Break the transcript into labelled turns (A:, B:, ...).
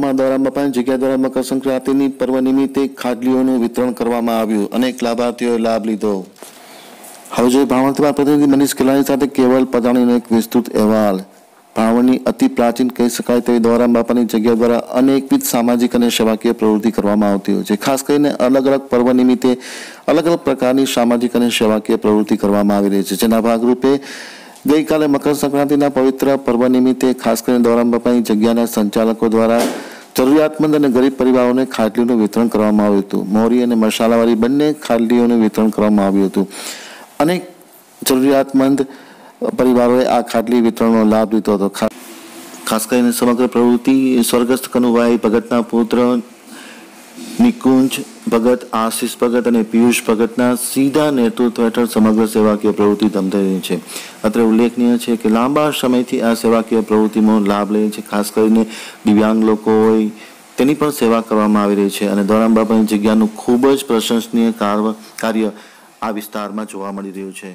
A: દ્વારા બાપાની જગ્યા દ્વારા મકર સંક્રાંતિની પર્વ નિમિત્તે ખાટલીઓનું વિતરણ કરવામાં આવ્યું. અનેક લાભાર્થીઓએ લાભ લીધો. હવે જોઈએ ભાવનગરમાં પ્રતિનિધિ મનીષ કિલાણી સાથે કેવલ પદાણીનો એક વિસ્તૃત અહેવાલ. ભાવણની અતિ પ્રાચીન કહી શકાય તેવી દ્વારા બાપાની જગ્યા દ્વારા અનેકવિધ સામાજિક અને સેવાકીય પ્રવૃત્તિ કરવામાં આવતી હોય છે. ખાસ કરીને અલગ અલગ પર્વ નિમિત્તે અલગ અલગ પ્રકારની સામાજિક અને સેવાકીય પ્રવૃત્તિ કરવામાં આવી રહી છે. જેના ભાગરૂપે ગઈકાલે મકર સંક્રાંતિના પવિત્ર પર્વ નિમિત્તે ખાસ કરીને દોરામ જગ્યાના સંચાલકો દ્વારા જરૂરિયાતમંદ અને ગરીબ પરિવારોને ખાટલીનું વિતરણ કરવામાં આવ્યું હતું. મોરી અને મસાલાવાળી બંને ખાટલીઓનું વિતરણ કરવામાં આવ્યું હતું. અનેક જરૂરિયાતમંદ પરિવારોએ આ ખાટલી વિતરણનો લાભ લીધો હતો. ખાસ કરીને સમગ્ર પ્રવૃત્તિ સ્વર્ગસ્થ કનુભાઈ ભગતના પુત્ર નિકુંજ ભગત, આશીષ ભગત અને પિયુષ ભગતના સીધા નેતૃત્વ હેઠળ સમગ્ર સેવાકીય પ્રવૃત્તિ ધમધમી છે. અત્રે ઉલ્લેખનીય છે કે લાંબા સમયથી આ સેવાકીય પ્રવૃત્તિમાં લાભ લે છે. ખાસ કરીને દિવ્યાંગ લોકો હોય, તેની પણ સેવા કરવામાં આવી રહી છે અને દોરામ બાબાની જગ્યાનું ખૂબ જ પ્રશંસનીય કાર્ય આ વિસ્તારમાં જોવા મળી રહ્યું છે.